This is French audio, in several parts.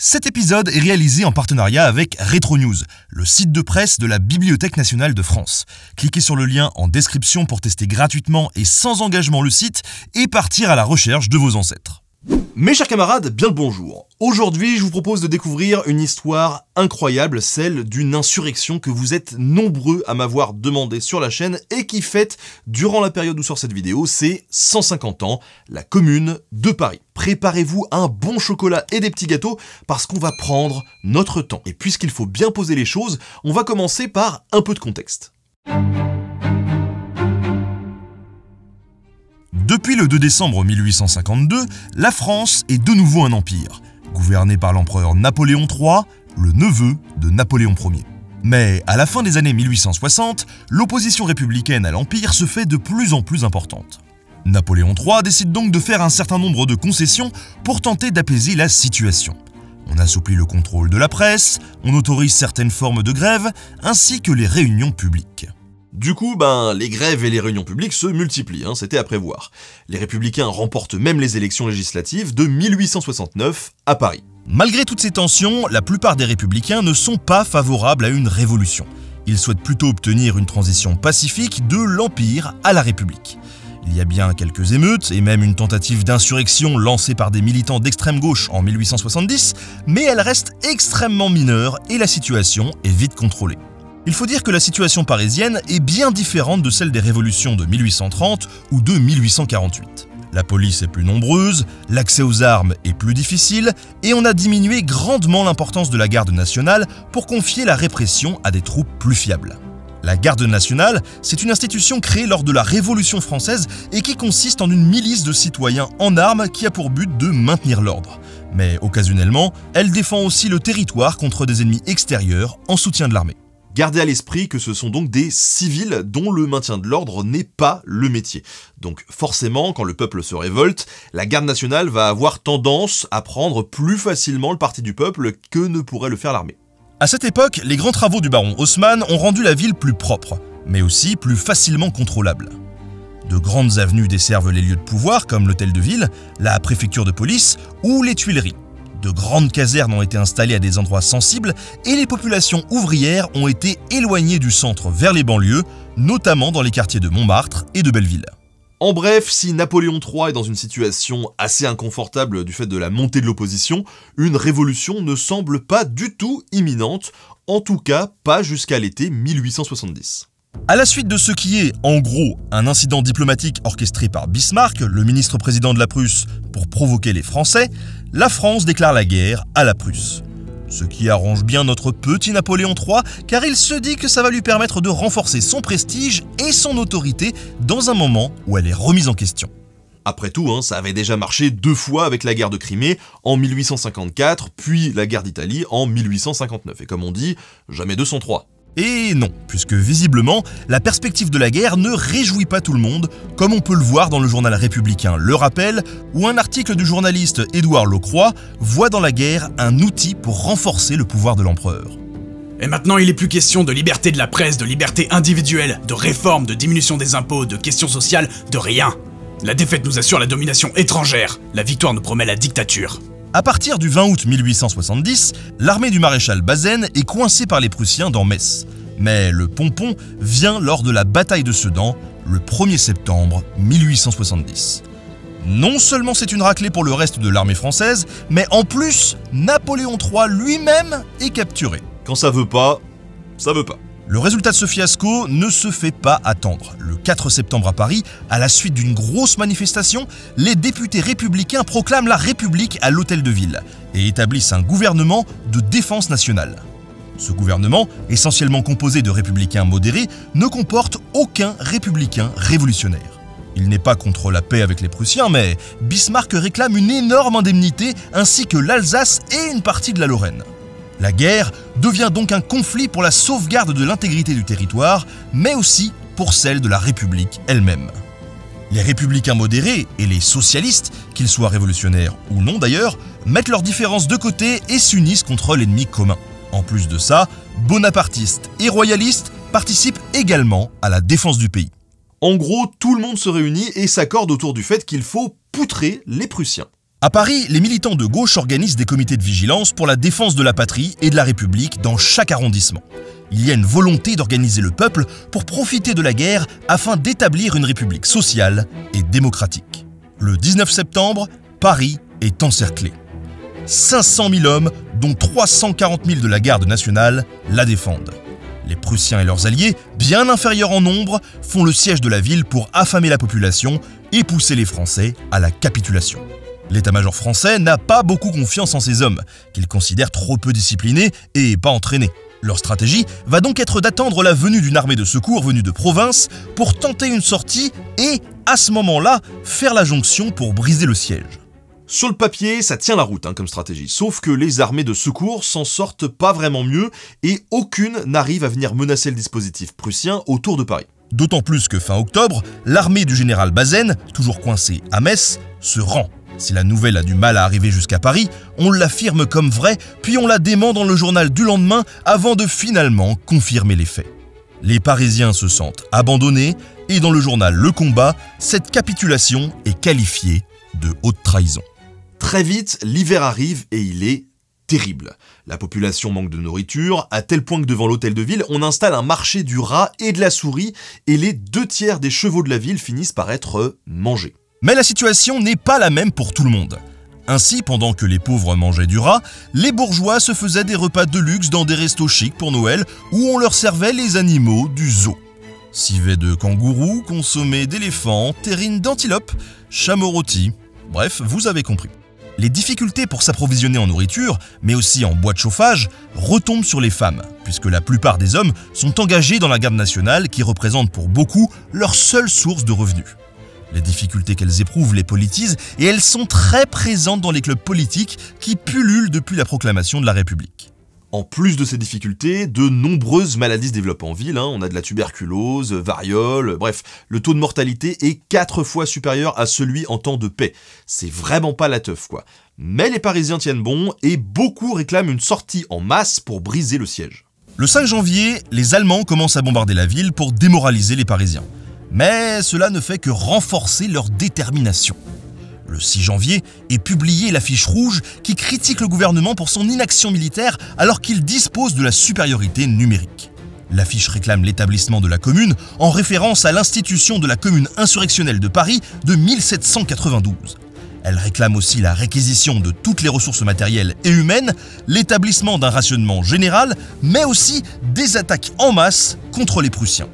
Cet épisode est réalisé en partenariat avec Retro News, le site de presse de la Bibliothèque nationale de France. Cliquez sur le lien en description pour tester gratuitement et sans engagement le site et partir à la recherche de vos ancêtres. Mes chers camarades, bien le bonjour. Aujourd'hui, je vous propose de découvrir une histoire incroyable, celle d'une insurrection que vous êtes nombreux à m'avoir demandé sur la chaîne et qui fête, durant la période où sort cette vidéo, c'est 150 ans, la commune de Paris. Préparez-vous un bon chocolat et des petits gâteaux parce qu'on va prendre notre temps. Et puisqu'il faut bien poser les choses, on va commencer par un peu de contexte. Depuis le 2 décembre 1852, la France est de nouveau un empire, gouverné par l'empereur Napoléon III, le neveu de Napoléon Ier. Mais à la fin des années 1860, l'opposition républicaine à l'Empire se fait de plus en plus importante. Napoléon III décide donc de faire un certain nombre de concessions pour tenter d'apaiser la situation. On assouplit le contrôle de la presse, on autorise certaines formes de grève, ainsi que les réunions publiques. Du coup, ben, les grèves et les réunions publiques se multiplient, hein, c'était à prévoir. Les républicains remportent même les élections législatives de 1869 à Paris. Malgré toutes ces tensions, la plupart des républicains ne sont pas favorables à une révolution. Ils souhaitent plutôt obtenir une transition pacifique de l'Empire à la République. Il y a bien quelques émeutes et même une tentative d'insurrection lancée par des militants d'extrême gauche en 1870, mais elle reste extrêmement mineure et la situation est vite contrôlée. Il faut dire que la situation parisienne est bien différente de celle des révolutions de 1830 ou de 1848. La police est plus nombreuse, l'accès aux armes est plus difficile, et on a diminué grandement l'importance de la garde nationale pour confier la répression à des troupes plus fiables. La garde nationale, c'est une institution créée lors de la Révolution française et qui consiste en une milice de citoyens en armes qui a pour but de maintenir l'ordre. Mais occasionnellement, elle défend aussi le territoire contre des ennemis extérieurs en soutien de l'armée. Gardez à l'esprit que ce sont donc des civils dont le maintien de l'ordre n'est pas le métier. Donc forcément, quand le peuple se révolte, la garde nationale va avoir tendance à prendre plus facilement le parti du peuple que ne pourrait le faire l'armée. À cette époque, les grands travaux du baron Haussmann ont rendu la ville plus propre, mais aussi plus facilement contrôlable. De grandes avenues desservent les lieux de pouvoir comme l'hôtel de ville, la préfecture de police ou les Tuileries. De grandes casernes ont été installées à des endroits sensibles et les populations ouvrières ont été éloignées du centre vers les banlieues, notamment dans les quartiers de Montmartre et de Belleville. En bref, si Napoléon III est dans une situation assez inconfortable du fait de la montée de l'opposition, une révolution ne semble pas du tout imminente, en tout cas pas jusqu'à l'été 1870. À la suite de ce qui est, en gros, un incident diplomatique orchestré par Bismarck, le ministre-président de la Prusse, pour provoquer les Français, la France déclare la guerre à la Prusse. Ce qui arrange bien notre petit Napoléon III, car il se dit que ça va lui permettre de renforcer son prestige et son autorité dans un moment où elle est remise en question. Après tout, hein, ça avait déjà marché deux fois avec la guerre de Crimée en 1854, puis la guerre d'Italie en 1859. Et comme on dit, jamais 203. Et non, puisque visiblement, la perspective de la guerre ne réjouit pas tout le monde, comme on peut le voir dans le journal républicain Le Rappel, où un article du journaliste Édouard Locroix voit dans la guerre un outil pour renforcer le pouvoir de l'empereur. Et maintenant, il est plus question de liberté de la presse, de liberté individuelle, de réforme, de diminution des impôts, de questions sociales, de rien. La défaite nous assure la domination étrangère, la victoire nous promet la dictature. À partir du 20 août 1870, l'armée du maréchal Bazaine est coincée par les Prussiens dans Metz. Mais le pompon vient lors de la bataille de Sedan, le 1er septembre 1870. Non seulement c'est une raclée pour le reste de l'armée française, mais en plus, Napoléon III lui-même est capturé. Quand ça veut pas, ça veut pas. Le résultat de ce fiasco ne se fait pas attendre. Le 4 septembre à Paris, à la suite d'une grosse manifestation, les députés républicains proclament la République à l'hôtel de ville et établissent un gouvernement de défense nationale. Ce gouvernement, essentiellement composé de républicains modérés, ne comporte aucun républicain révolutionnaire. Il n'est pas contre la paix avec les Prussiens, mais Bismarck réclame une énorme indemnité ainsi que l'Alsace et une partie de la Lorraine. La guerre devient donc un conflit pour la sauvegarde de l'intégrité du territoire, mais aussi pour celle de la République elle-même. Les républicains modérés et les socialistes, qu'ils soient révolutionnaires ou non d'ailleurs, mettent leurs différences de côté et s'unissent contre l'ennemi commun. En plus de ça, bonapartistes et royalistes participent également à la défense du pays. En gros, tout le monde se réunit et s'accorde autour du fait qu'il faut poutrer les Prussiens. À Paris, les militants de gauche organisent des comités de vigilance pour la défense de la patrie et de la République dans chaque arrondissement. Il y a une volonté d'organiser le peuple pour profiter de la guerre afin d'établir une république sociale et démocratique. Le 19 septembre, Paris est encerclé. 500 000 hommes, dont 340 000 de la garde nationale, la défendent. Les Prussiens et leurs alliés, bien inférieurs en nombre, font le siège de la ville pour affamer la population et pousser les Français à la capitulation. L'état-major français n'a pas beaucoup confiance en ces hommes, qu'il considère trop peu disciplinés et pas entraînés. Leur stratégie va donc être d'attendre la venue d'une armée de secours venue de province pour tenter une sortie et, à ce moment-là, faire la jonction pour briser le siège. Sur le papier, ça tient la route hein, comme stratégie, sauf que les armées de secours s'en sortent pas vraiment mieux et aucune n'arrive à venir menacer le dispositif prussien autour de Paris. D'autant plus que fin octobre, l'armée du général Bazaine, toujours coincée à Metz, se rend. Si la nouvelle a du mal à arriver jusqu'à Paris, on l'affirme comme vrai, puis on la dément dans le journal du lendemain avant de finalement confirmer les faits. Les Parisiens se sentent abandonnés et dans le journal Le Combat, cette capitulation est qualifiée de haute trahison. Très vite, l'hiver arrive et il est terrible. La population manque de nourriture, à tel point que devant l'hôtel de ville, on installe un marché du rat et de la souris, et les deux tiers des chevaux de la ville finissent par être mangés. Mais la situation n'est pas la même pour tout le monde. Ainsi, pendant que les pauvres mangeaient du rat, les bourgeois se faisaient des repas de luxe dans des restos chics pour Noël où on leur servait les animaux du zoo. Civet de kangourous, consommés d'éléphants, terrines d'antilopes, chameaux rôtis. Bref, vous avez compris. Les difficultés pour s'approvisionner en nourriture, mais aussi en bois de chauffage, retombent sur les femmes, puisque la plupart des hommes sont engagés dans la garde nationale qui représente pour beaucoup leur seule source de revenus. Les difficultés qu'elles éprouvent les politisent et elles sont très présentes dans les clubs politiques qui pullulent depuis la proclamation de la République. En plus de ces difficultés, de nombreuses maladies se développent en ville. Hein. On a de la tuberculose, variole, bref, le taux de mortalité est 4 fois supérieur à celui en temps de paix. C'est vraiment pas la teuf, quoi. Mais les Parisiens tiennent bon et beaucoup réclament une sortie en masse pour briser le siège. Le 5 janvier, les Allemands commencent à bombarder la ville pour démoraliser les Parisiens. Mais cela ne fait que renforcer leur détermination. Le 6 janvier est publiée l'affiche rouge qui critique le gouvernement pour son inaction militaire alors qu'il dispose de la supériorité numérique. L'affiche réclame l'établissement de la commune en référence à l'institution de la commune insurrectionnelle de Paris de 1792. Elle réclame aussi la réquisition de toutes les ressources matérielles et humaines, l'établissement d'un rationnement général, mais aussi des attaques en masse contre les Prussiens.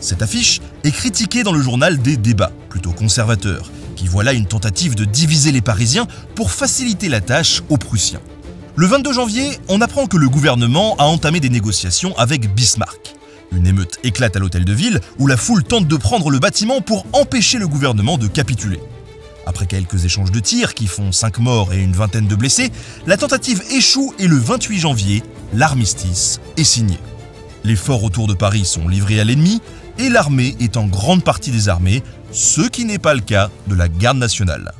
Cette affiche est critiquée dans le journal des débats, plutôt conservateur, qui voit là une tentative de diviser les Parisiens pour faciliter la tâche aux Prussiens. Le 22 janvier, on apprend que le gouvernement a entamé des négociations avec Bismarck. Une émeute éclate à l'hôtel de ville où la foule tente de prendre le bâtiment pour empêcher le gouvernement de capituler. Après quelques échanges de tirs qui font 5 morts et une vingtaine de blessés, la tentative échoue et le 28 janvier, l'armistice est signé. Les forts autour de Paris sont livrés à l'ennemi et l'armée est en grande partie désarmée, ce qui n'est pas le cas de la garde nationale.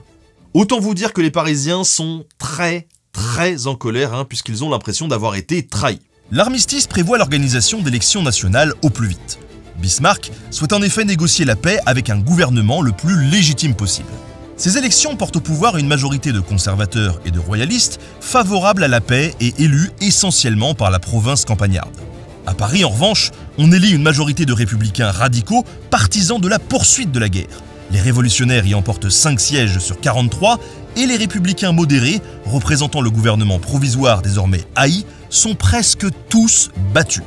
Autant vous dire que les Parisiens sont très très en colère hein, puisqu'ils ont l'impression d'avoir été trahis. L'armistice prévoit l'organisation d'élections nationales au plus vite. Bismarck souhaite en effet négocier la paix avec un gouvernement le plus légitime possible. Ces élections portent au pouvoir une majorité de conservateurs et de royalistes favorables à la paix et élus essentiellement par la province campagnarde. À Paris, en revanche, on élit une majorité de républicains radicaux partisans de la poursuite de la guerre. Les révolutionnaires y emportent 5 sièges sur 43 et les républicains modérés, représentant le gouvernement provisoire désormais haï, sont presque tous battus.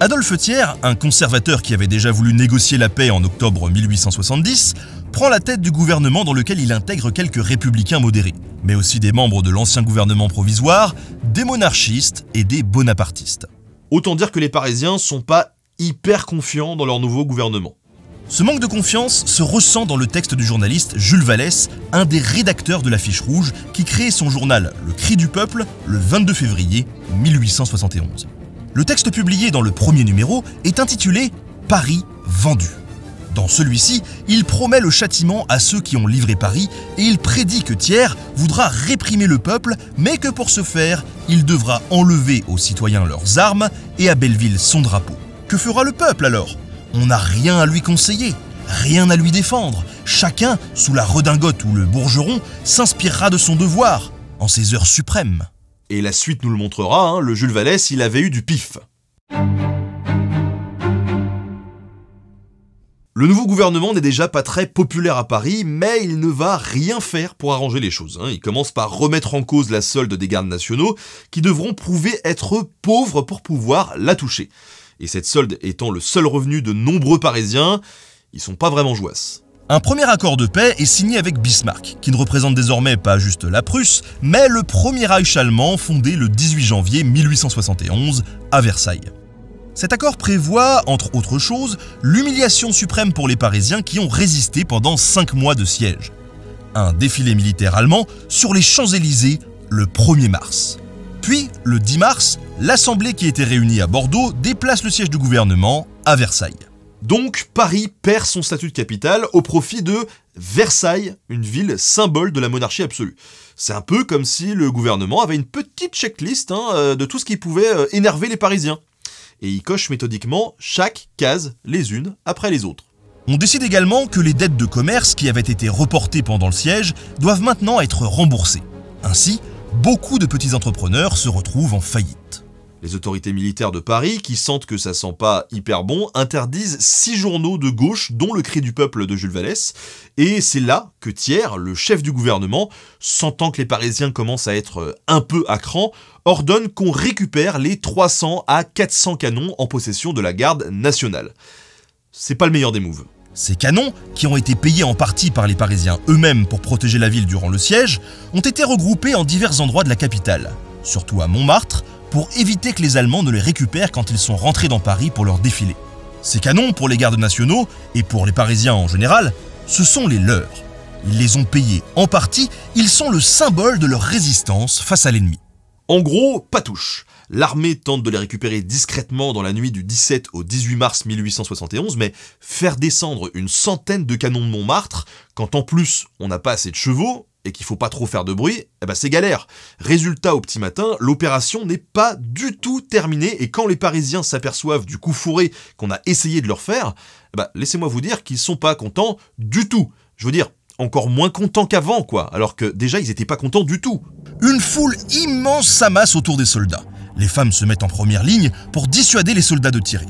Adolphe Thiers, un conservateur qui avait déjà voulu négocier la paix en octobre 1870, prend la tête du gouvernement dans lequel il intègre quelques républicains modérés, mais aussi des membres de l'ancien gouvernement provisoire, des monarchistes et des bonapartistes. Autant dire que les Parisiens sont pas hyper confiants dans leur nouveau gouvernement. Ce manque de confiance se ressent dans le texte du journaliste Jules Vallès, un des rédacteurs de l'affiche rouge, qui crée son journal Le Cri du Peuple le 22 février 1871. Le texte publié dans le premier numéro est intitulé Paris vendu. Dans celui-ci, il promet le châtiment à ceux qui ont livré Paris et il prédit que Thiers voudra réprimer le peuple, mais que pour ce faire, il devra enlever aux citoyens leurs armes et à Belleville son drapeau. Fera le peuple alors? On n'a rien à lui conseiller, rien à lui défendre, chacun, sous la redingote ou le bourgeron, s'inspirera de son devoir, en ces heures suprêmes. Et la suite nous le montrera, hein, le Jules Vallès, il avait eu du pif. Le nouveau gouvernement n'est déjà pas très populaire à Paris, mais il ne va rien faire pour arranger les choses. hein. Il commence par remettre en cause la solde des gardes nationaux, qui devront prouver être pauvres pour pouvoir la toucher. Et cette solde étant le seul revenu de nombreux Parisiens, ils sont pas vraiment joyeux. Un premier accord de paix est signé avec Bismarck, qui ne représente désormais pas juste la Prusse, mais le premier Reich allemand fondé le 18 janvier 1871 à Versailles. Cet accord prévoit, entre autres choses, l'humiliation suprême pour les Parisiens qui ont résisté pendant 5 mois de siège. Un défilé militaire allemand sur les Champs-Élysées le 1er mars. Puis, le 10 mars, l'Assemblée qui était réunie à Bordeaux déplace le siège du gouvernement à Versailles. Donc Paris perd son statut de capitale au profit de Versailles, une ville symbole de la monarchie absolue. C'est un peu comme si le gouvernement avait une petite checklist hein, euh, de tout ce qui pouvait euh, énerver les Parisiens. Et il coche méthodiquement chaque case les unes après les autres. On décide également que les dettes de commerce qui avaient été reportées pendant le siège doivent maintenant être remboursées. Ainsi, beaucoup de petits entrepreneurs se retrouvent en faillite. Les autorités militaires de Paris, qui sentent que ça sent pas hyper bon, interdisent six journaux de gauche, dont le Cri du Peuple de Jules Vallès. Et c'est là que Thiers, le chef du gouvernement, sentant que les Parisiens commencent à être euh, un peu à cran, ordonne qu'on récupère les 300 à 400 canons en possession de la garde nationale. C'est pas le meilleur des moves. Ces canons, qui ont été payés en partie par les Parisiens eux-mêmes pour protéger la ville durant le siège, ont été regroupés en divers endroits de la capitale, surtout à Montmartre, pour éviter que les Allemands ne les récupèrent quand ils sont rentrés dans Paris pour leur défilé. Ces canons, pour les gardes nationaux, et pour les Parisiens en général, ce sont les leurs. Ils les ont payés en partie, ils sont le symbole de leur résistance face à l'ennemi. En gros, pas touche. L'armée tente de les récupérer discrètement dans la nuit du 17 au 18 mars 1871, mais faire descendre une centaine de canons de Montmartre, quand en plus on n'a pas assez de chevaux, et qu'il faut pas trop faire de bruit, eh ben c'est galère. Résultat, au petit matin, l'opération n'est pas du tout terminée, et quand les Parisiens s'aperçoivent du coup fourré qu'on a essayé de leur faire, eh ben, laissez-moi vous dire qu'ils sont pas contents du tout. Je veux dire, encore moins contents qu'avant, quoi, alors que déjà ils étaient pas contents du tout. Une foule immense s'amasse autour des soldats. Les femmes se mettent en première ligne pour dissuader les soldats de tirer.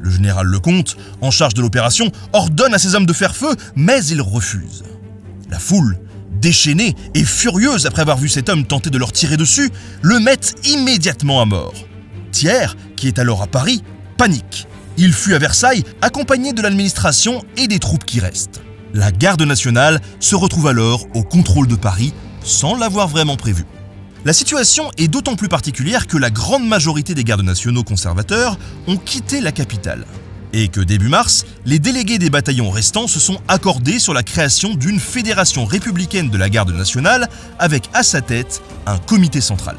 Le général Lecomte, en charge de l'opération, ordonne à ses hommes de faire feu, mais ils refusent. La foule, déchaînée et furieuse après avoir vu cet homme tenter de leur tirer dessus, le mettent immédiatement à mort. Thiers, qui est alors à Paris, panique. Il fuit à Versailles, accompagné de l'administration et des troupes qui restent. La garde nationale se retrouve alors au contrôle de Paris sans l'avoir vraiment prévu. La situation est d'autant plus particulière que la grande majorité des gardes nationaux conservateurs ont quitté la capitale. Et que début mars, les délégués des bataillons restants se sont accordés sur la création d'une fédération républicaine de la garde nationale avec à sa tête un comité central.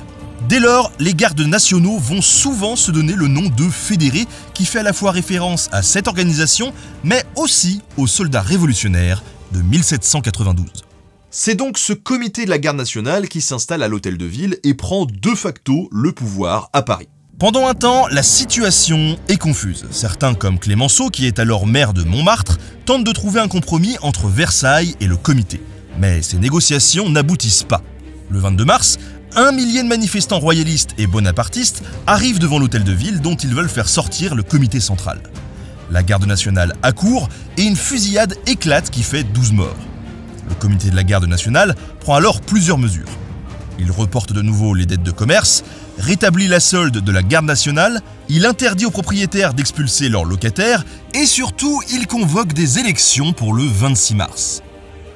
Dès lors, les gardes nationaux vont souvent se donner le nom de fédérés qui fait à la fois référence à cette organisation mais aussi aux soldats révolutionnaires de 1792. C'est donc ce comité de la garde nationale qui s'installe à l'hôtel de ville et prend de facto le pouvoir à Paris. Pendant un temps, la situation est confuse. Certains, comme Clémenceau, qui est alors maire de Montmartre, tentent de trouver un compromis entre Versailles et le comité. Mais ces négociations n'aboutissent pas. Le 22 mars, un millier de manifestants royalistes et bonapartistes arrivent devant l'hôtel de ville dont ils veulent faire sortir le comité central. La garde nationale accourt et une fusillade éclate qui fait 12 morts. Le comité de la garde nationale prend alors plusieurs mesures. Il reporte de nouveau les dettes de commerce, rétablit la solde de la garde nationale, il interdit aux propriétaires d'expulser leurs locataires et surtout il convoque des élections pour le 26 mars.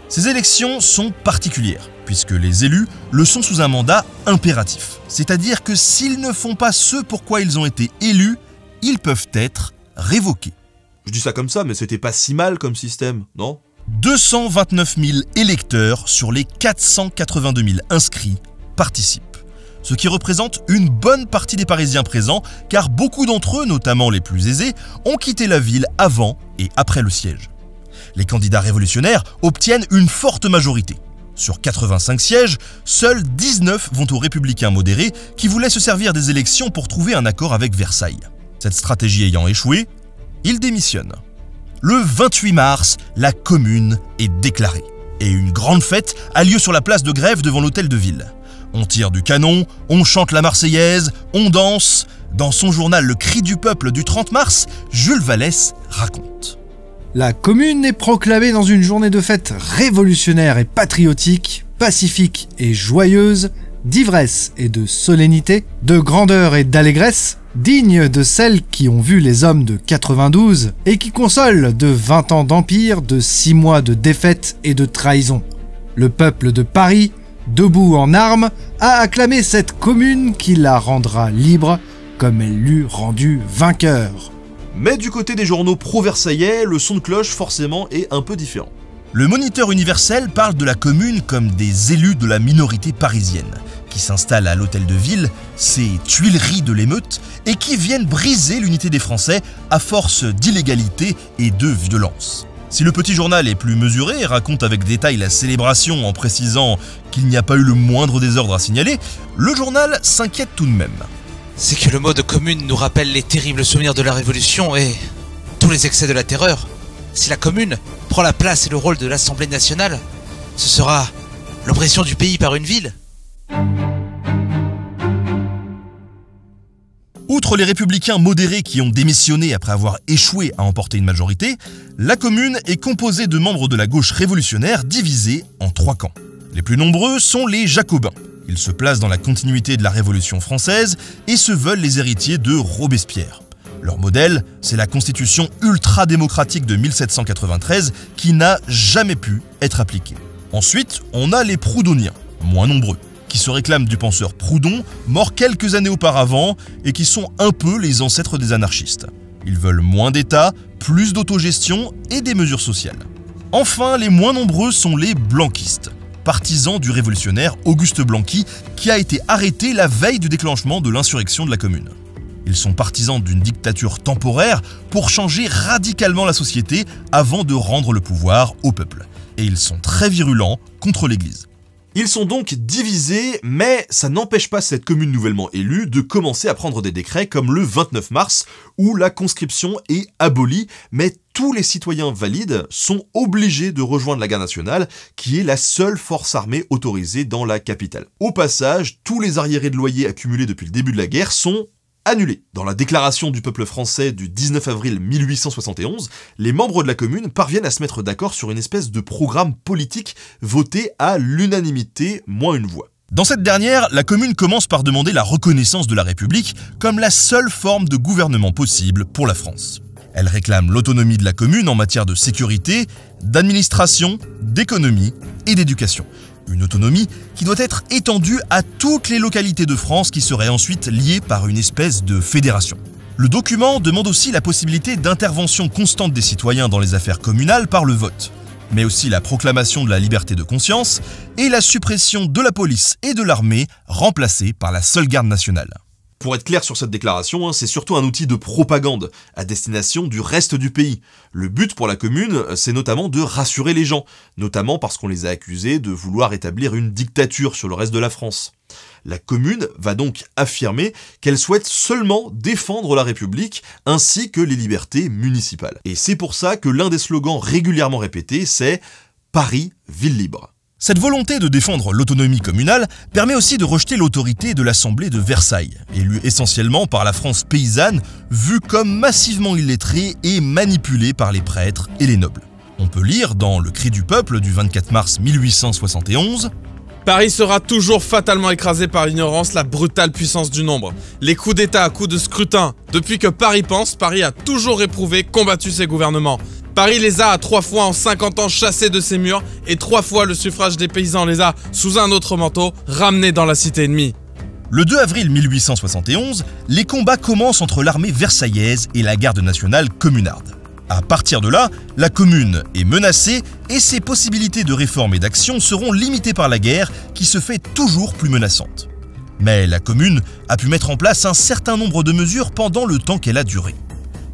Ces élections sont particulières puisque les élus le sont sous un mandat impératif, c'est-à-dire que s'ils ne font pas ce pour quoi ils ont été élus, ils peuvent être révoqués. Je dis ça comme ça, mais c'était pas si mal comme système, non? 229 000 électeurs sur les 482 000 inscrits participent. Ce qui représente une bonne partie des Parisiens présents, car beaucoup d'entre eux, notamment les plus aisés, ont quitté la ville avant et après le siège. Les candidats révolutionnaires obtiennent une forte majorité. Sur 85 sièges, seuls 19 vont aux républicains modérés qui voulaient se servir des élections pour trouver un accord avec Versailles. Cette stratégie ayant échoué, ils démissionnent. Le 28 mars, la commune est déclarée. Et une grande fête a lieu sur la place de grève devant l'hôtel de ville. On tire du canon, on chante la Marseillaise, on danse. Dans son journal Le Cri du peuple du 30 mars, Jules Vallès raconte. La commune est proclamée dans une journée de fête révolutionnaire et patriotique, pacifique et joyeuse, d'ivresse et de solennité, de grandeur et d'allégresse, digne de celles qui ont vu les hommes de 92 et qui consolent de 20 ans d'empire, de 6 mois de défaite et de trahison. Le peuple de Paris, debout en armes, a acclamé cette commune qui la rendra libre comme elle l'eût rendu vainqueur. Mais du côté des journaux pro-versaillais, le son de cloche forcément est un peu différent. Le Moniteur universel parle de la commune comme des élus de la minorité parisienne, qui s'installent à l'hôtel de ville, ces tuileries de l'émeute, et qui viennent briser l'unité des Français à force d'illégalité et de violence. Si le petit journal est plus mesuré et raconte avec détail la célébration en précisant qu'il n'y a pas eu le moindre désordre à signaler, le journal s'inquiète tout de même. C'est que le mot de commune nous rappelle les terribles souvenirs de la Révolution et tous les excès de la terreur. Si la commune prend la place et le rôle de l'Assemblée nationale, ce sera l'oppression du pays par une ville. Outre les républicains modérés qui ont démissionné après avoir échoué à emporter une majorité, la commune est composée de membres de la gauche révolutionnaire divisés en trois camps. Les plus nombreux sont les jacobins. Ils se placent dans la continuité de la Révolution française et se veulent les héritiers de Robespierre. Leur modèle, c'est la constitution ultra-démocratique de 1793 qui n'a jamais pu être appliquée. Ensuite, on a les proudhoniens, moins nombreux qui se réclament du penseur Proudhon, mort quelques années auparavant, et qui sont un peu les ancêtres des anarchistes. Ils veulent moins d'État, plus d'autogestion et des mesures sociales. Enfin, les moins nombreux sont les blanquistes, partisans du révolutionnaire Auguste Blanqui, qui a été arrêté la veille du déclenchement de l'insurrection de la Commune. Ils sont partisans d'une dictature temporaire pour changer radicalement la société avant de rendre le pouvoir au peuple. Et ils sont très virulents contre l'Église. Ils sont donc divisés, mais ça n'empêche pas cette commune nouvellement élue de commencer à prendre des décrets comme le 29 mars, où la conscription est abolie, mais tous les citoyens valides sont obligés de rejoindre la garde nationale, qui est la seule force armée autorisée dans la capitale. Au passage, tous les arriérés de loyer accumulés depuis le début de la guerre sont annulé. Dans la déclaration du peuple français du 19 avril 1871, les membres de la commune parviennent à se mettre d'accord sur une espèce de programme politique voté à l'unanimité, moins une voix. Dans cette dernière, la commune commence par demander la reconnaissance de la République comme la seule forme de gouvernement possible pour la France. Elle réclame l'autonomie de la commune en matière de sécurité, d'administration, d'économie et d'éducation. Une autonomie qui doit être étendue à toutes les localités de France qui seraient ensuite liées par une espèce de fédération. Le document demande aussi la possibilité d'intervention constante des citoyens dans les affaires communales par le vote, mais aussi la proclamation de la liberté de conscience et la suppression de la police et de l'armée remplacée par la seule garde nationale. Pour être clair sur cette déclaration, hein, c'est surtout un outil de propagande à destination du reste du pays. Le but pour la commune, c'est notamment de rassurer les gens, notamment parce qu'on les a accusés de vouloir établir une dictature sur le reste de la France. La commune va donc affirmer qu'elle souhaite seulement défendre la République ainsi que les libertés municipales. Et c'est pour ça que l'un des slogans régulièrement répétés, c'est Paris, ville libre. Cette volonté de défendre l'autonomie communale permet aussi de rejeter l'autorité de l'Assemblée de Versailles, élue essentiellement par la France paysanne, vue comme massivement illettrée et manipulée par les prêtres et les nobles. On peut lire dans Le Cri du peuple du 24 mars 1871 Paris sera toujours fatalement écrasé par l'ignorance, la brutale puissance du nombre. Les coups d'État à coups de scrutin. Depuis que Paris pense, Paris a toujours éprouvé, combattu ses gouvernements. Paris les a trois fois en 50 ans chassés de ses murs et trois fois le suffrage des paysans les a, sous un autre manteau, ramenés dans la cité ennemie. Le 2 avril 1871, les combats commencent entre l'armée versaillaise et la garde nationale communarde. À partir de là, la commune est menacée et ses possibilités de réforme et d'action seront limitées par la guerre qui se fait toujours plus menaçante. Mais la commune a pu mettre en place un certain nombre de mesures pendant le temps qu'elle a duré.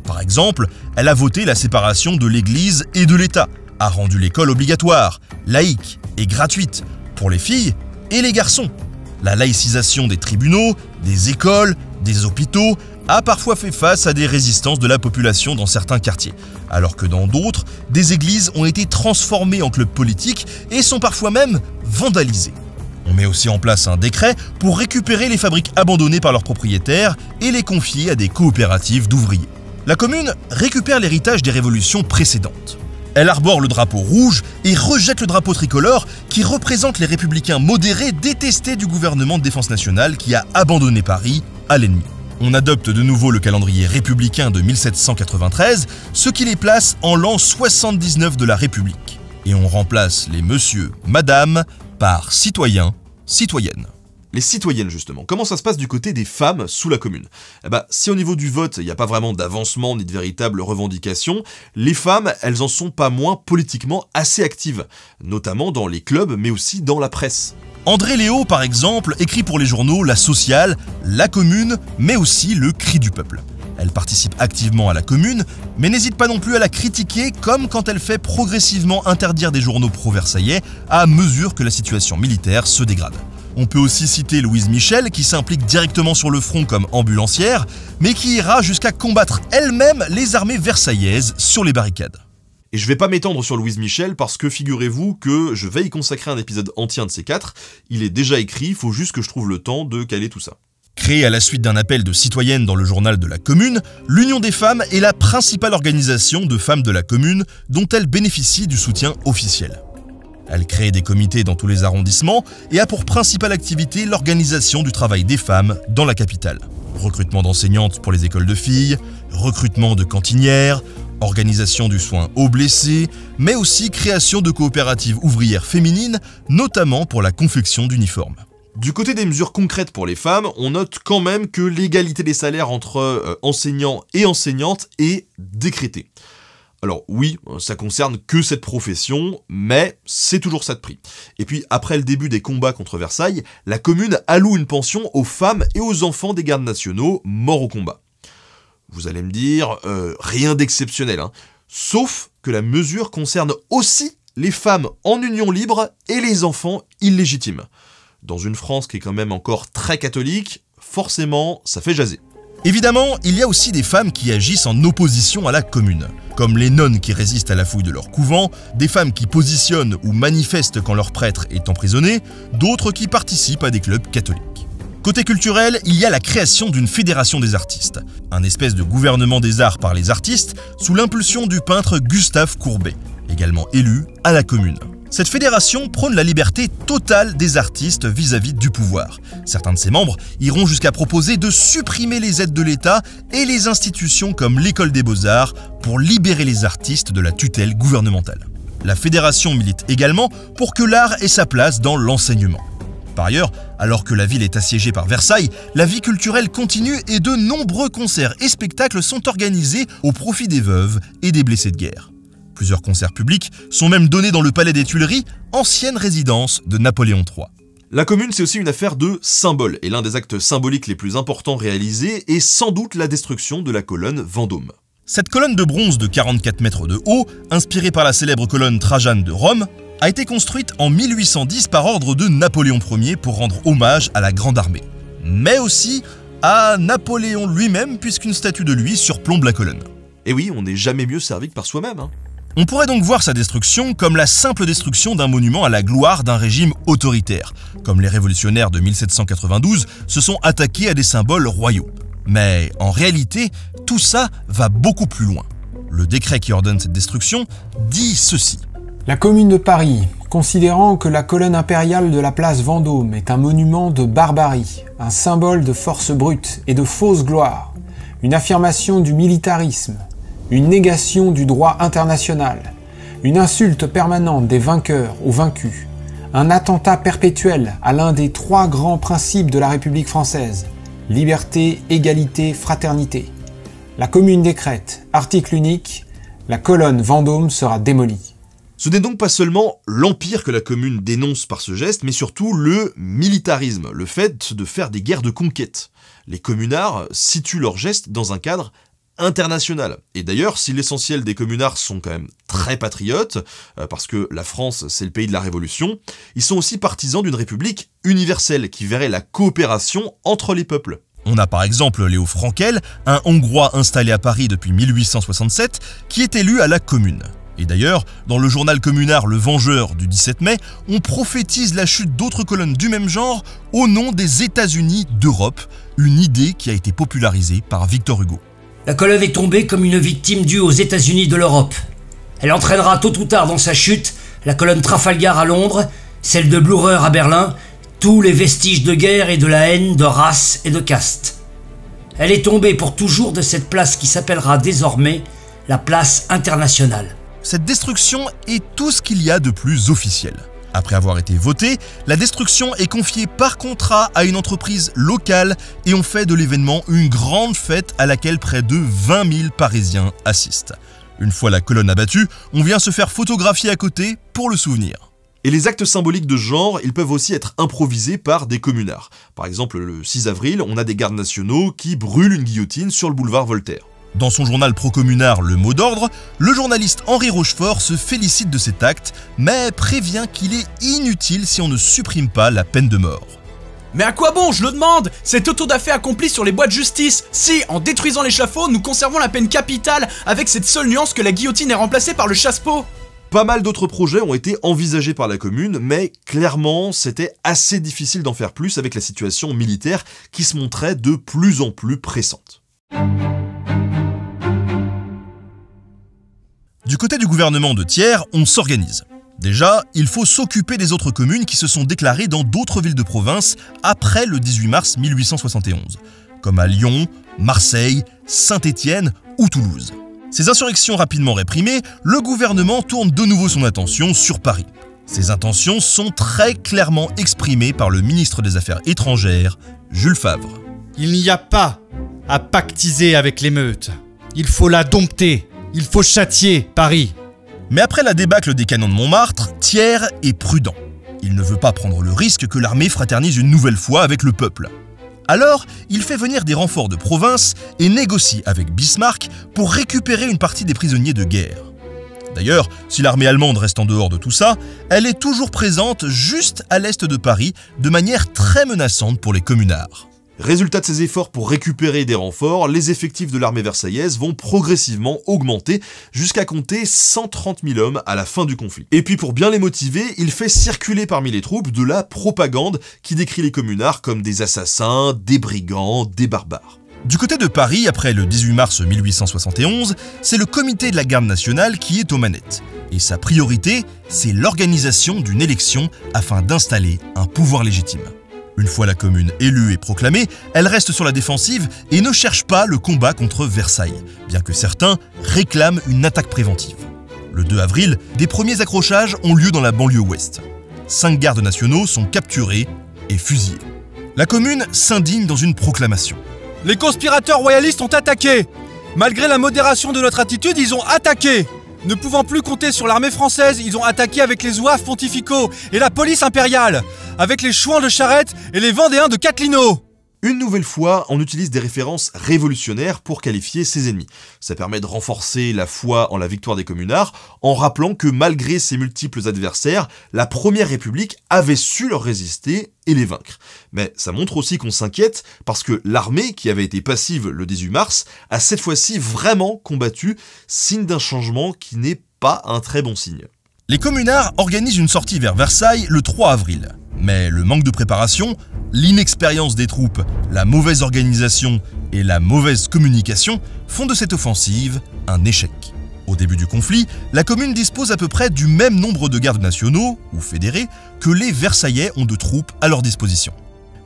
Par exemple, elle a voté la séparation de l'Église et de l'État, a rendu l'école obligatoire, laïque et gratuite pour les filles et les garçons, la laïcisation des tribunaux, des écoles, des hôpitaux a parfois fait face à des résistances de la population dans certains quartiers, alors que dans d'autres, des églises ont été transformées en clubs politiques et sont parfois même vandalisées. On met aussi en place un décret pour récupérer les fabriques abandonnées par leurs propriétaires et les confier à des coopératives d'ouvriers. La commune récupère l'héritage des révolutions précédentes. Elle arbore le drapeau rouge et rejette le drapeau tricolore qui représente les républicains modérés détestés du gouvernement de défense nationale qui a abandonné Paris à l'ennemi. On adopte de nouveau le calendrier républicain de 1793, ce qui les place en l'an 79 de la République. Et on remplace les monsieur, madame par citoyens, citoyennes. Les citoyennes, justement. Comment ça se passe du côté des femmes sous la commune? Eh ben, si au niveau du vote, il n'y a pas vraiment d'avancement ni de véritable revendication, les femmes, elles en sont pas moins politiquement assez actives, notamment dans les clubs, mais aussi dans la presse. André Léo, par exemple, écrit pour les journaux La Sociale, La Commune, mais aussi Le Cri du Peuple. Elle participe activement à la commune, mais n'hésite pas non plus à la critiquer, comme quand elle fait progressivement interdire des journaux pro-versaillais à mesure que la situation militaire se dégrade. On peut aussi citer Louise Michel, qui s'implique directement sur le front comme ambulancière, mais qui ira jusqu'à combattre elle-même les armées versaillaises sur les barricades. Et je vais pas m'étendre sur Louise Michel parce que figurez-vous que je vais y consacrer un épisode entier de ces quatre. Il est déjà écrit, il faut juste que je trouve le temps de caler tout ça. Créée à la suite d'un appel de citoyennes dans le journal de la commune, l'Union des femmes est la principale organisation de femmes de la commune dont elle bénéficie du soutien officiel. Elle crée des comités dans tous les arrondissements et a pour principale activité l'organisation du travail des femmes dans la capitale. Recrutement d'enseignantes pour les écoles de filles, recrutement de cantinières, organisation du soin aux blessés, mais aussi création de coopératives ouvrières féminines, notamment pour la confection d'uniformes. Du côté des mesures concrètes pour les femmes, on note quand même que l'égalité des salaires entre euh, enseignants et enseignantes est décrétée. Alors oui, ça concerne que cette profession, mais c'est toujours ça de prix. Et puis après le début des combats contre Versailles, la commune alloue une pension aux femmes et aux enfants des gardes nationaux morts au combat. Vous allez me dire, euh, rien d'exceptionnel, hein. sauf que la mesure concerne aussi les femmes en union libre et les enfants illégitimes. Dans une France qui est quand même encore très catholique, forcément, ça fait jaser. Évidemment, il y a aussi des femmes qui agissent en opposition à la commune, comme les nonnes qui résistent à la fouille de leur couvent, des femmes qui positionnent ou manifestent quand leur prêtre est emprisonné, d'autres qui participent à des clubs catholiques. Côté culturel, il y a la création d'une fédération des artistes, un espèce de gouvernement des arts par les artistes sous l'impulsion du peintre Gustave Courbet, également élu à la commune. Cette fédération prône la liberté totale des artistes vis-à-vis du pouvoir. Certains de ses membres iront jusqu'à proposer de supprimer les aides de l'État et les institutions comme l'école des beaux-arts pour libérer les artistes de la tutelle gouvernementale. La fédération milite également pour que l'art ait sa place dans l'enseignement. Par ailleurs, alors que la ville est assiégée par Versailles, la vie culturelle continue et de nombreux concerts et spectacles sont organisés au profit des veuves et des blessés de guerre. Plusieurs concerts publics sont même donnés dans le Palais des Tuileries, ancienne résidence de Napoléon III. La commune, c'est aussi une affaire de symbole, et l'un des actes symboliques les plus importants réalisés est sans doute la destruction de la colonne Vendôme. Cette colonne de bronze de 44 mètres de haut, inspirée par la célèbre colonne Trajane de Rome, a été construite en 1810 par ordre de Napoléon Ier pour rendre hommage à la Grande Armée, mais aussi à Napoléon lui-même puisqu'une statue de lui surplombe la colonne. Et oui, on n'est jamais mieux servi que par soi-même. Hein. On pourrait donc voir sa destruction comme la simple destruction d'un monument à la gloire d'un régime autoritaire, comme les révolutionnaires de 1792 se sont attaqués à des symboles royaux. Mais en réalité, tout ça va beaucoup plus loin. Le décret qui ordonne cette destruction dit ceci. La commune de Paris, considérant que la colonne impériale de la place Vendôme est un monument de barbarie, un symbole de force brute et de fausse gloire, une affirmation du militarisme, une négation du droit international, une insulte permanente des vainqueurs aux vaincus, un attentat perpétuel à l'un des trois grands principes de la République française, liberté, égalité, fraternité. La commune décrète, article unique, la colonne Vendôme sera démolie. Ce n'est donc pas seulement l'empire que la commune dénonce par ce geste, mais surtout le militarisme, le fait de faire des guerres de conquête. Les communards situent leur geste dans un cadre international. Et d'ailleurs, si l'essentiel des communards sont quand même très patriotes, euh, parce que la France c'est le pays de la Révolution, ils sont aussi partisans d'une république universelle qui verrait la coopération entre les peuples. On a par exemple Léo Frankel, un Hongrois installé à Paris depuis 1867, qui est élu à la commune. Et d'ailleurs, dans le journal communard Le Vengeur du 17 mai, on prophétise la chute d'autres colonnes du même genre au nom des États-Unis d'Europe, une idée qui a été popularisée par Victor Hugo. La colonne est tombée comme une victime due aux États-Unis de l'Europe. Elle entraînera tôt ou tard dans sa chute la colonne Trafalgar à Londres, celle de Blücher à Berlin, tous les vestiges de guerre et de la haine de race et de caste. Elle est tombée pour toujours de cette place qui s'appellera désormais la place internationale. Cette destruction est tout ce qu'il y a de plus officiel. Après avoir été votée, la destruction est confiée par contrat à une entreprise locale et on fait de l'événement une grande fête à laquelle près de 20 000 Parisiens assistent. Une fois la colonne abattue, on vient se faire photographier à côté pour le souvenir. Et les actes symboliques de genre, ils peuvent aussi être improvisés par des communards. Par exemple, le 6 avril, on a des gardes nationaux qui brûlent une guillotine sur le boulevard Voltaire. Dans son journal pro-communard Le Mot d'ordre, le journaliste Henri Rochefort se félicite de cet acte, mais prévient qu'il est inutile si on ne supprime pas la peine de mort. Mais à quoi bon, je le demande? C'est auto da fait accompli sur les bois de justice Si, en détruisant l'échafaud, nous conservons la peine capitale, avec cette seule nuance que la guillotine est remplacée par le chasse-peau Pas mal d'autres projets ont été envisagés par la commune, mais clairement, c'était assez difficile d'en faire plus avec la situation militaire qui se montrait de plus en plus pressante. Du côté du gouvernement de Thiers, on s'organise. Déjà, il faut s'occuper des autres communes qui se sont déclarées dans d'autres villes de province après le 18 mars 1871, comme à Lyon, Marseille, Saint-Étienne ou Toulouse. Ces insurrections rapidement réprimées, le gouvernement tourne de nouveau son attention sur Paris. Ces intentions sont très clairement exprimées par le ministre des Affaires étrangères, Jules Favre. Il n'y a pas à pactiser avec l'émeute. Il faut la dompter. Il faut châtier Paris. Mais après la débâcle des canons de Montmartre, Thiers est prudent. Il ne veut pas prendre le risque que l'armée fraternise une nouvelle fois avec le peuple. Alors, il fait venir des renforts de province et négocie avec Bismarck pour récupérer une partie des prisonniers de guerre. D'ailleurs, si l'armée allemande reste en dehors de tout ça, elle est toujours présente juste à l'est de Paris, de manière très menaçante pour les communards. Résultat de ces efforts pour récupérer des renforts, les effectifs de l'armée versaillaise vont progressivement augmenter jusqu'à compter 130 000 hommes à la fin du conflit. Et puis pour bien les motiver, il fait circuler parmi les troupes de la propagande qui décrit les communards comme des assassins, des brigands, des barbares. Du côté de Paris, après le 18 mars 1871, c'est le comité de la garde nationale qui est aux manettes. Et sa priorité, c'est l'organisation d'une élection afin d'installer un pouvoir légitime. Une fois la commune élue et proclamée, elle reste sur la défensive et ne cherche pas le combat contre Versailles, bien que certains réclament une attaque préventive. Le 2 avril, des premiers accrochages ont lieu dans la banlieue ouest. Cinq gardes nationaux sont capturés et fusillés. La commune s'indigne dans une proclamation. Les conspirateurs royalistes ont attaqué. Malgré la modération de notre attitude, ils ont attaqué. Ne pouvant plus compter sur l'armée française, ils ont attaqué avec les zouaves pontificaux et la police impériale, avec les chouans de Charette et les Vendéens de Catlino. Une nouvelle fois, on utilise des références révolutionnaires pour qualifier ses ennemis. Ça permet de renforcer la foi en la victoire des communards, en rappelant que malgré ses multiples adversaires, la Première République avait su leur résister et les vaincre. Mais ça montre aussi qu'on s'inquiète parce que l'armée, qui avait été passive le 18 mars, a cette fois-ci vraiment combattu, signe d'un changement qui n'est pas un très bon signe. Les communards organisent une sortie vers Versailles le 3 avril. Mais le manque de préparation, l'inexpérience des troupes, la mauvaise organisation et la mauvaise communication font de cette offensive un échec. Au début du conflit, la commune dispose à peu près du même nombre de gardes nationaux, ou fédérés, que les Versaillais ont de troupes à leur disposition.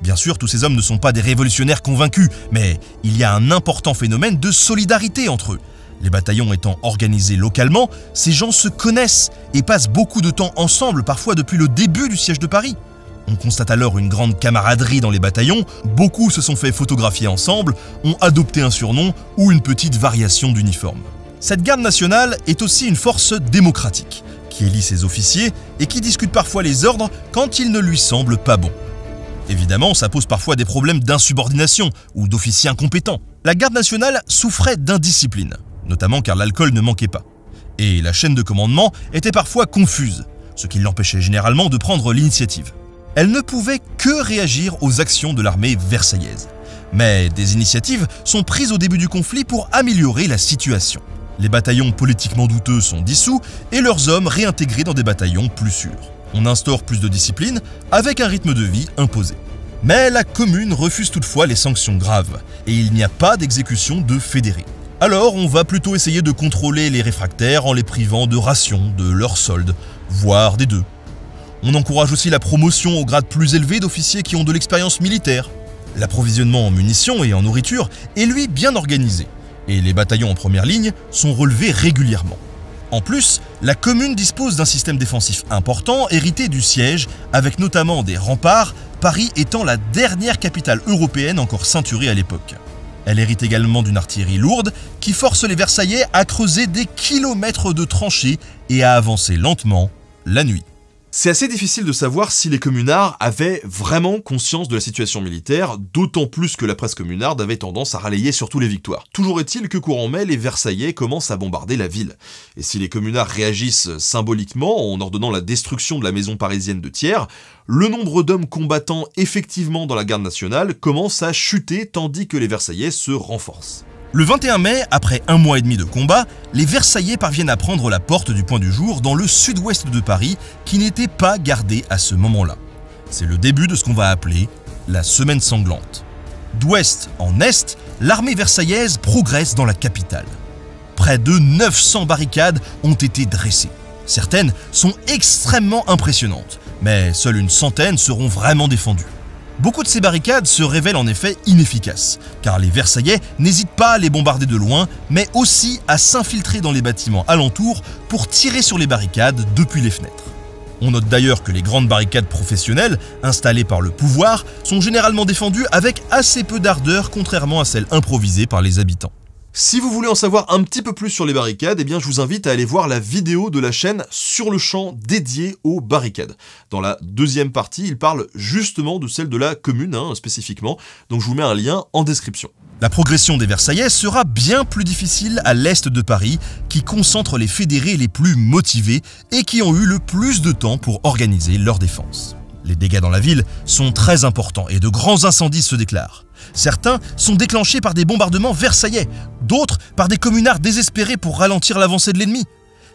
Bien sûr, tous ces hommes ne sont pas des révolutionnaires convaincus, mais il y a un important phénomène de solidarité entre eux. Les bataillons étant organisés localement, ces gens se connaissent et passent beaucoup de temps ensemble, parfois depuis le début du siège de Paris. On constate alors une grande camaraderie dans les bataillons, beaucoup se sont fait photographier ensemble, ont adopté un surnom ou une petite variation d'uniforme. Cette garde nationale est aussi une force démocratique, qui élit ses officiers et qui discute parfois les ordres quand ils ne lui semblent pas bons. Évidemment, ça pose parfois des problèmes d'insubordination ou d'officiers incompétents. La garde nationale souffrait d'indiscipline, notamment car l'alcool ne manquait pas. Et la chaîne de commandement était parfois confuse, ce qui l'empêchait généralement de prendre l'initiative elle ne pouvait que réagir aux actions de l'armée versaillaise. Mais des initiatives sont prises au début du conflit pour améliorer la situation. Les bataillons politiquement douteux sont dissous et leurs hommes réintégrés dans des bataillons plus sûrs. On instaure plus de discipline avec un rythme de vie imposé. Mais la commune refuse toutefois les sanctions graves et il n'y a pas d'exécution de fédérés. Alors on va plutôt essayer de contrôler les réfractaires en les privant de rations, de leurs soldes, voire des deux. On encourage aussi la promotion au grade plus élevé d'officiers qui ont de l'expérience militaire. L'approvisionnement en munitions et en nourriture est lui bien organisé, et les bataillons en première ligne sont relevés régulièrement. En plus, la commune dispose d'un système défensif important hérité du siège, avec notamment des remparts, Paris étant la dernière capitale européenne encore ceinturée à l'époque. Elle hérite également d'une artillerie lourde qui force les Versaillais à creuser des kilomètres de tranchées et à avancer lentement la nuit. C'est assez difficile de savoir si les communards avaient vraiment conscience de la situation militaire, d'autant plus que la presse communarde avait tendance à relayer surtout les victoires. Toujours est-il que courant mai, les Versaillais commencent à bombarder la ville. Et si les communards réagissent symboliquement en ordonnant la destruction de la maison parisienne de Thiers, le nombre d'hommes combattant effectivement dans la garde nationale commence à chuter tandis que les Versaillais se renforcent. Le 21 mai, après un mois et demi de combat, les Versaillais parviennent à prendre la porte du point du jour dans le sud-ouest de Paris, qui n'était pas gardée à ce moment-là. C'est le début de ce qu'on va appeler la semaine sanglante. D'ouest en est, l'armée versaillaise progresse dans la capitale. Près de 900 barricades ont été dressées. Certaines sont extrêmement impressionnantes, mais seule une centaine seront vraiment défendues. Beaucoup de ces barricades se révèlent en effet inefficaces, car les Versaillais n'hésitent pas à les bombarder de loin, mais aussi à s'infiltrer dans les bâtiments alentours pour tirer sur les barricades depuis les fenêtres. On note d'ailleurs que les grandes barricades professionnelles, installées par le pouvoir, sont généralement défendues avec assez peu d'ardeur contrairement à celles improvisées par les habitants. Si vous voulez en savoir un petit peu plus sur les barricades, eh bien je vous invite à aller voir la vidéo de la chaîne sur le champ dédié aux barricades. Dans la deuxième partie, il parle justement de celle de la commune, hein, spécifiquement, donc je vous mets un lien en description. La progression des Versaillais sera bien plus difficile à l'est de Paris, qui concentre les fédérés les plus motivés et qui ont eu le plus de temps pour organiser leur défense. Les dégâts dans la ville sont très importants et de grands incendies se déclarent. Certains sont déclenchés par des bombardements versaillais, d'autres par des communards désespérés pour ralentir l'avancée de l'ennemi.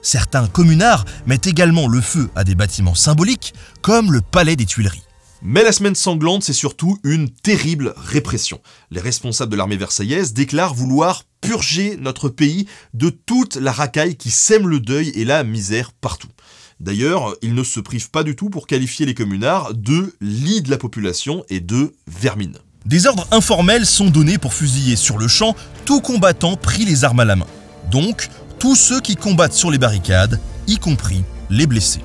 Certains communards mettent également le feu à des bâtiments symboliques, comme le palais des Tuileries. Mais la semaine sanglante, c'est surtout une terrible répression. Les responsables de l'armée versaillaise déclarent vouloir purger notre pays de toute la racaille qui sème le deuil et la misère partout. D'ailleurs, ils ne se privent pas du tout pour qualifier les communards de lit de la population et de vermine. Des ordres informels sont donnés pour fusiller sur le champ tout combattant pris les armes à la main. Donc, tous ceux qui combattent sur les barricades, y compris les blessés.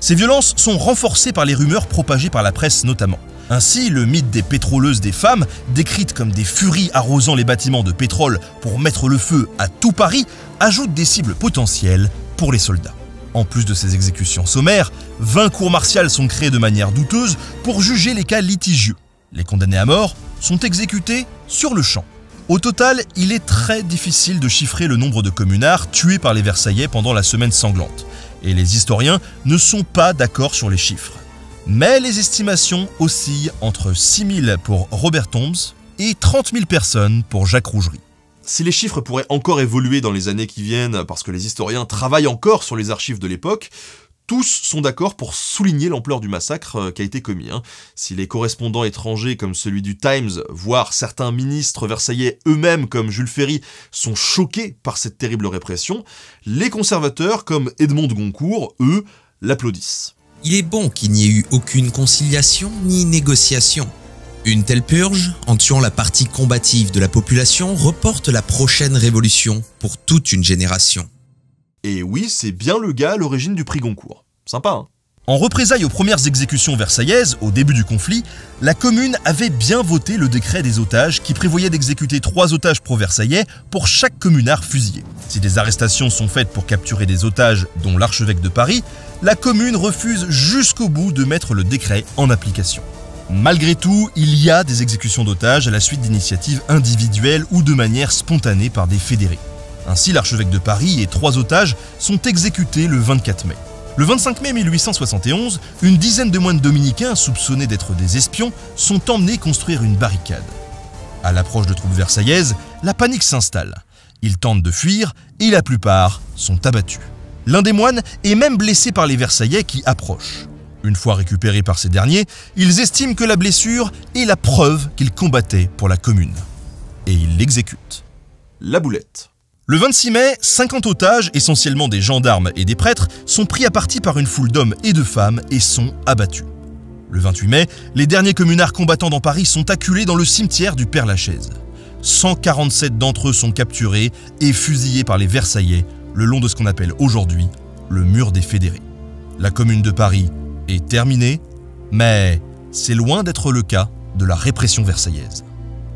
Ces violences sont renforcées par les rumeurs propagées par la presse notamment. Ainsi, le mythe des pétroleuses des femmes, décrites comme des furies arrosant les bâtiments de pétrole pour mettre le feu à tout Paris, ajoute des cibles potentielles pour les soldats. En plus de ces exécutions sommaires, 20 cours martiales sont créées de manière douteuse pour juger les cas litigieux. Les condamnés à mort sont exécutés sur le champ. Au total, il est très difficile de chiffrer le nombre de communards tués par les Versaillais pendant la semaine sanglante, et les historiens ne sont pas d'accord sur les chiffres. Mais les estimations oscillent entre 6 000 pour Robert Tombs et 30 000 personnes pour Jacques Rougerie. Si les chiffres pourraient encore évoluer dans les années qui viennent, parce que les historiens travaillent encore sur les archives de l'époque, tous sont d'accord pour souligner l'ampleur du massacre euh, qui a été commis. Hein. Si les correspondants étrangers comme celui du Times, voire certains ministres versaillais eux-mêmes comme Jules Ferry, sont choqués par cette terrible répression, les conservateurs comme Edmond de Goncourt, eux, l'applaudissent. Il est bon qu'il n'y ait eu aucune conciliation ni négociation. Une telle purge, en tuant la partie combative de la population, reporte la prochaine révolution pour toute une génération. Et oui, c'est bien le gars à l'origine du prix Goncourt. Sympa, hein En représailles aux premières exécutions versaillaises, au début du conflit, la commune avait bien voté le décret des otages qui prévoyait d'exécuter trois otages pro-versaillais pour chaque communard fusillé. Si des arrestations sont faites pour capturer des otages, dont l'archevêque de Paris, la commune refuse jusqu'au bout de mettre le décret en application. Malgré tout, il y a des exécutions d'otages à la suite d'initiatives individuelles ou de manière spontanée par des fédérés. Ainsi, l'archevêque de Paris et trois otages sont exécutés le 24 mai. Le 25 mai 1871, une dizaine de moines dominicains soupçonnés d'être des espions sont emmenés construire une barricade. À l'approche de troupes versaillaises, la panique s'installe. Ils tentent de fuir et la plupart sont abattus. L'un des moines est même blessé par les Versaillais qui approchent. Une fois récupérés par ces derniers, ils estiment que la blessure est la preuve qu'ils combattaient pour la commune. Et ils l'exécutent. La boulette. Le 26 mai, 50 otages, essentiellement des gendarmes et des prêtres, sont pris à partie par une foule d'hommes et de femmes et sont abattus. Le 28 mai, les derniers communards combattants dans Paris sont acculés dans le cimetière du Père-Lachaise. 147 d'entre eux sont capturés et fusillés par les Versaillais le long de ce qu'on appelle aujourd'hui le mur des fédérés. La commune de Paris est terminée, mais c'est loin d'être le cas de la répression versaillaise.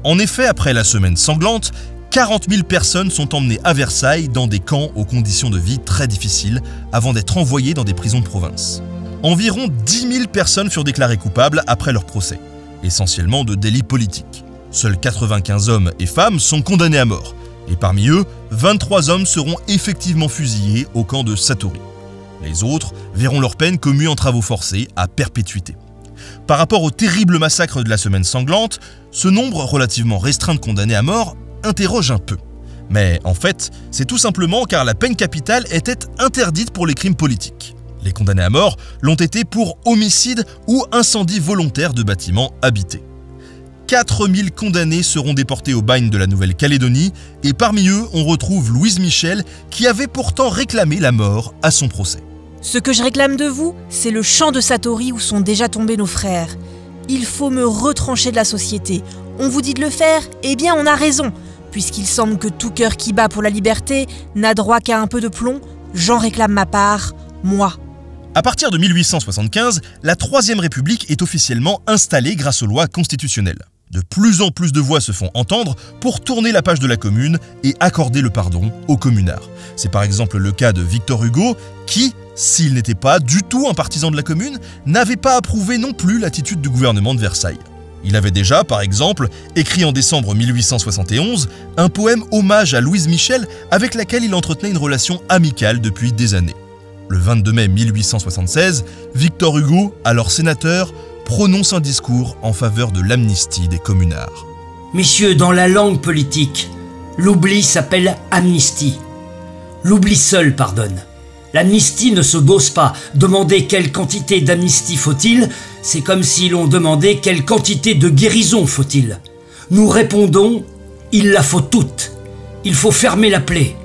En effet, après la semaine sanglante, 40 000 personnes sont emmenées à Versailles dans des camps aux conditions de vie très difficiles avant d'être envoyées dans des prisons de province. Environ 10 000 personnes furent déclarées coupables après leur procès, essentiellement de délits politiques. Seuls 95 hommes et femmes sont condamnés à mort, et parmi eux, 23 hommes seront effectivement fusillés au camp de Satori. Les autres verront leur peine commue en travaux forcés à perpétuité. Par rapport au terrible massacre de la semaine sanglante, ce nombre relativement restreint de condamnés à mort interroge un peu. Mais en fait, c'est tout simplement car la peine capitale était interdite pour les crimes politiques. Les condamnés à mort l'ont été pour homicide ou incendie volontaire de bâtiments habités. 4000 condamnés seront déportés au bagne de la Nouvelle-Calédonie et parmi eux, on retrouve Louise Michel qui avait pourtant réclamé la mort à son procès. Ce que je réclame de vous, c'est le champ de Satori où sont déjà tombés nos frères. Il faut me retrancher de la société. On vous dit de le faire Eh bien, on a raison. Puisqu'il semble que tout cœur qui bat pour la liberté n'a droit qu'à un peu de plomb, j'en réclame ma part, moi. À partir de 1875, la Troisième République est officiellement installée grâce aux lois constitutionnelles. De plus en plus de voix se font entendre pour tourner la page de la commune et accorder le pardon aux communards. C'est par exemple le cas de Victor Hugo qui, s'il n'était pas du tout un partisan de la commune, n'avait pas approuvé non plus l'attitude du gouvernement de Versailles. Il avait déjà, par exemple, écrit en décembre 1871 un poème hommage à Louise Michel avec laquelle il entretenait une relation amicale depuis des années. Le 22 mai 1876, Victor Hugo, alors sénateur, prononce un discours en faveur de l'amnistie des communards. Messieurs, dans la langue politique, l'oubli s'appelle amnistie. L'oubli seul pardonne. L'amnistie ne se bosse pas. Demander quelle quantité d'amnistie faut-il, c'est comme si l'on demandait quelle quantité de guérison faut-il. Nous répondons, il la faut toute. Il faut fermer la plaie.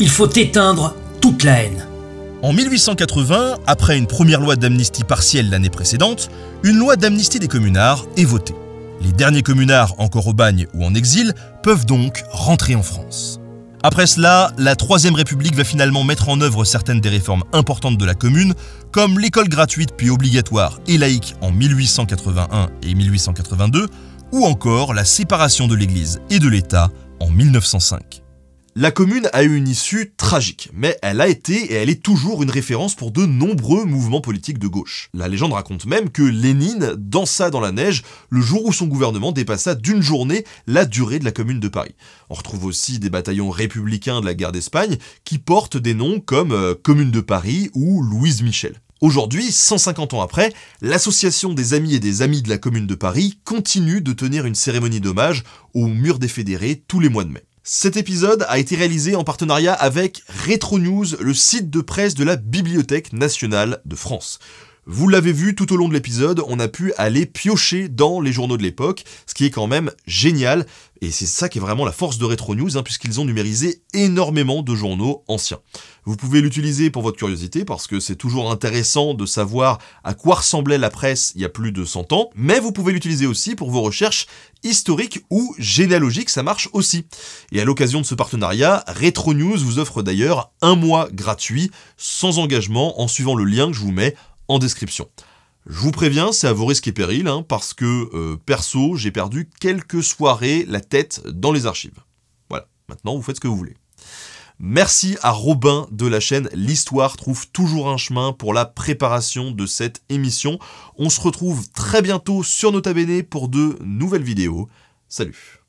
Il faut éteindre toute la haine. En 1880, après une première loi d'amnistie partielle l'année précédente, une loi d'amnistie des communards est votée. Les derniers communards encore au bagne ou en exil peuvent donc rentrer en France. Après cela, la Troisième République va finalement mettre en œuvre certaines des réformes importantes de la commune, comme l'école gratuite puis obligatoire et laïque en 1881 et 1882, ou encore la séparation de l'Église et de l'État en 1905. La commune a eu une issue tragique, mais elle a été et elle est toujours une référence pour de nombreux mouvements politiques de gauche. La légende raconte même que Lénine dansa dans la neige le jour où son gouvernement dépassa d'une journée la durée de la commune de Paris. On retrouve aussi des bataillons républicains de la guerre d'Espagne qui portent des noms comme euh, Commune de Paris ou Louise Michel. Aujourd'hui, 150 ans après, l'association des amis et des amis de la commune de Paris continue de tenir une cérémonie d'hommage au mur des fédérés tous les mois de mai. Cet épisode a été réalisé en partenariat avec Retro News, le site de presse de la Bibliothèque nationale de France. Vous l'avez vu tout au long de l'épisode, on a pu aller piocher dans les journaux de l'époque, ce qui est quand même génial, et c'est ça qui est vraiment la force de Retro News, hein, puisqu'ils ont numérisé énormément de journaux anciens. Vous pouvez l'utiliser pour votre curiosité, parce que c'est toujours intéressant de savoir à quoi ressemblait la presse il y a plus de 100 ans, mais vous pouvez l'utiliser aussi pour vos recherches historiques ou généalogiques, ça marche aussi. Et à l'occasion de ce partenariat, Retro News vous offre d'ailleurs un mois gratuit, sans engagement, en suivant le lien que je vous mets en description. Je vous préviens, c'est à vos risques et périls, hein, parce que, euh, perso, j'ai perdu quelques soirées la tête dans les archives. Voilà, maintenant vous faites ce que vous voulez. Merci à Robin de la chaîne L'Histoire trouve toujours un chemin pour la préparation de cette émission. On se retrouve très bientôt sur Nota Bene pour de nouvelles vidéos. Salut